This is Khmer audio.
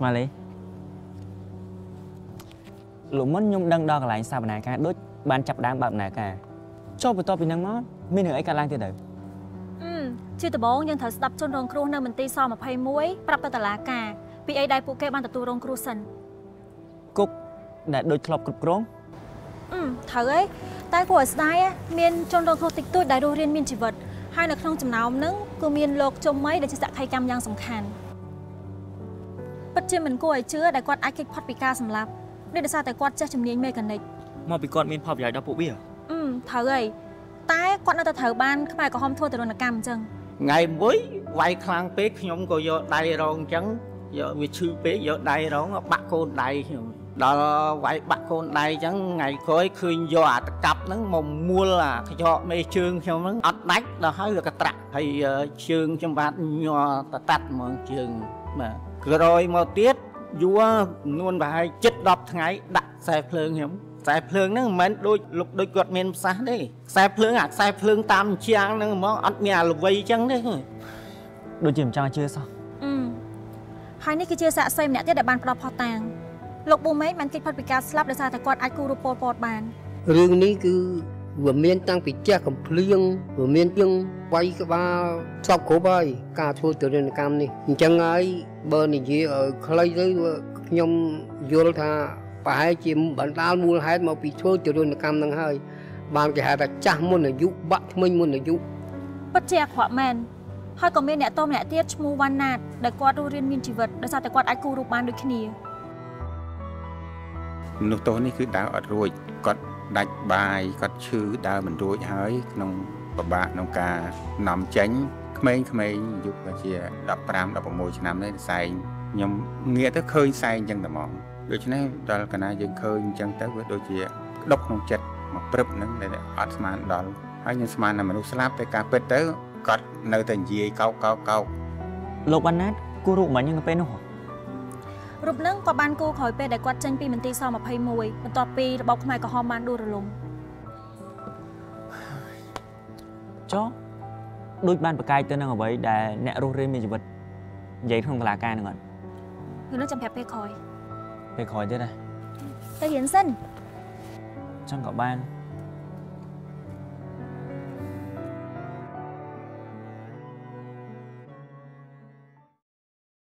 ស្មាលីលោកមុនខ្ញុំដឹងដល់កន្លែងសាវនាការដូចបានចាប់ដើមបើកដំណើរការចុះបន្ទាប់ពីហ្នឹងមកមានរឿងអីកើតឡើងទៀតទៅអឺជាដំបូងយើងត្រូវស្ដាប់ជនរងគ្រោះនៅមន្ទីរស21ប្រាប់ទៅតុលាការពីអីដែលពួកគេបានទទួលរងគ្រោះសិនគុកដែលដូចធ្លាប់គ្រប់គ្រងអឺត្រូវហើយតែគួរឲ្យស្ដាយណាមានជនរងគ្រោះតិចតួចដែលរស់រានមានជីវិតហើយនៅក្នុងចំណោមហ្នឹងគឺមានលោកជុំមីដែលជាសក្ខីកម្មយ៉ាងសំខាន់ ពិតជាមិនគួរឲ្យជឿដែលគាត់អាចគេចផុតពីការសម្លាប់នេះដោយសារតែគាត់ចេះជំនាញមេកានិកមកពីគាត់មានផលប្រយោជន៍ដល់ពួកវាអឺត្រូវហើយតែគាត់នៅតែត្រូវបានខ្មែរក្រហមធ្វើទរណកម្មអញ្ចឹងថ្ងៃមួយវាយខ្លាំងពេកខ្ញុំក៏យកដៃរងអញ្ចឹងយកវាឈឺពេកយកដៃរងបាក់កូនដៃខ្ញុំដល់វាយបាក់កូនដៃអញ្ចឹងថ្ងៃក្រោយឃើញយកអាតកាប់ហ្នឹងមកមួលអាខ្យក់មេជើងខ្ញុំហ្នឹងអត់ដាច់ដល់ហើយវាក៏ត្រាក់ហើយជើងខ្ញុំបាទញ័រតតាត់ហ្មងជើង បាទក្រោយមកទៀតយួរចំនួនប្រហែល7 10ថ្ងៃដាក់ខ្សែភ្លើងខ្ញុំខ្សែភ្លើងហ្នឹងមិនមែនដូចលុកដូចគាត់មានប្រសាសន៍ទេខ្សែភ្លើងអាខ្សែភ្លើងតាមជាងហ្នឹងហ្មងអត់មានអាល្វីអញ្ចឹងទេដូចជាមិនចង់ជឿសោះអឺហើយនេះគឺជាសាក្សីម្នាក់ទៀតដែលបានផ្ដល់ផុសតាងលោកប៊ូមេងបានគេចផុតពីការស្លាប់ដោយសារតែគាត់អាចគូររូបពលពតបានរឿងនេះគឺ វាមានតាំងពីចេះកំភ្លៀងវាមានជាងវាយក្បាលសពគ្រប់ហើយការធ្វើទរណកម្មនេះអញ្ចឹងហើយបើនិយាយឲ្យខ្លីទៅខ្ញុំយល់ថាប្រហែលជាបណ្ដាលមូលហេតុមកពីធ្វើទរណកម្មនឹងហើយបានគេហៅថាចាស់មុនអាយុបាក់ថ្មិញមុនអាយុពិតជាអាក្រក់មែនហើយក៏មានអ្នកតម្នាក់ទៀតឈ្មោះវ៉ាន់ណាតដែលគាត់រស់រានមានជីវិតដោយសារតែគាត់អាចគូររូបបានដូចគ្នាមនុស្សទោសនេះគឺដើរអត់រួចគាត់ ដាច់បាយគាត់ឈឺដើរមិនរួចហើយក្នុងពិបាកក្នុងការនាំចេញក្មេងៗអាយុក៏ជា15 16ឆ្នាំនេះសែងខ្ញុំងាកទៅឃើញសែងអញ្ចឹងតែហ្មងដូច្នេះដល់កាលណាយើងឃើញអញ្ចឹងទៅវាដូចជាក្តុកក្នុងចិត្តមកព្រឹបហ្នឹងដែលអត់ស្មានដល់ហើយខ្ញុំស្មានថាមនុស្សស្លាប់តែការពិតទៅគាត់នៅតែនិយាយកោកកោកកោកលោកវណ្ណាតគូរូបមិញហ្នឹងនៅពេលនោះហ៎ រូបហ្នឹងក៏បានគូរក្រោយពេលដែលគាត់ចេញពីមន្ទីរស21បន្ទាប់ពីរបបខ្មែរក្រហមបានដួលរលំចុះដូចបានប្រកាយទៅនឹងអ្វីដែលអ្នករស់រានមានជីវិតនិយាយក្នុងតឡាការហ្នឹងអត់គឺនឹងចាំប្រាប់ពេលក្រោយពេលក្រោយទៀតណាទៅរៀនសិនចឹងក៏បាន